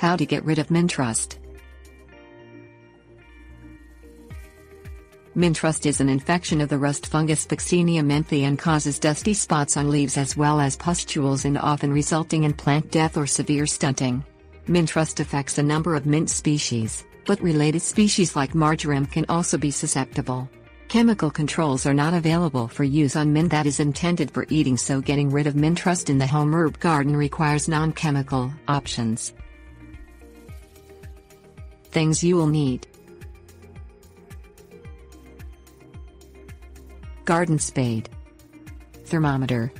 How to get rid of mint rust. Mint rust is an infection of the rust fungus Puccinia menthae and causes dusty spots on leaves as well as pustules and often resulting in plant death or severe stunting. Mint rust affects a number of mint species, but related species like marjoram can also be susceptible. Chemical controls are not available for use on mint that is intended for eating so getting rid of mint rust in the home herb garden requires non-chemical options. Things you will need Garden spade Thermometer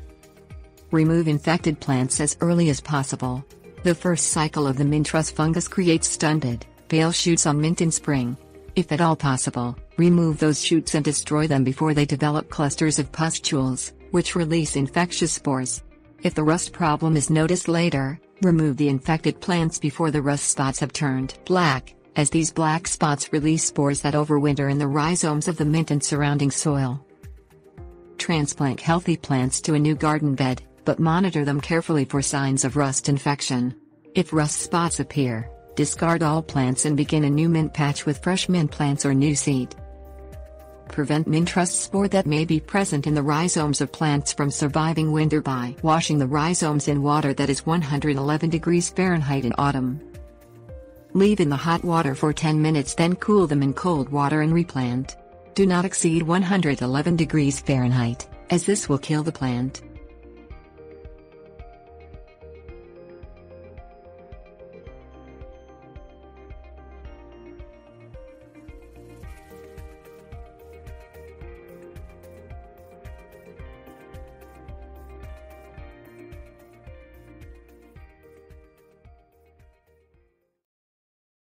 Remove infected plants as early as possible. The first cycle of the mint rust fungus creates stunted, pale shoots on mint in spring. If at all possible, remove those shoots and destroy them before they develop clusters of pustules, which release infectious spores. If the rust problem is noticed later, remove the infected plants before the rust spots have turned black, as these black spots release spores that overwinter in the rhizomes of the mint and surrounding soil. Transplant healthy plants to a new garden bed, but monitor them carefully for signs of rust infection. If rust spots appear, Discard all plants and begin a new mint patch with fresh mint plants or new seed. Prevent mint rust spore that may be present in the rhizomes of plants from surviving winter by washing the rhizomes in water that is 111 degrees Fahrenheit in autumn. Leave in the hot water for 10 minutes then cool them in cold water and replant. Do not exceed 111 degrees Fahrenheit, as this will kill the plant.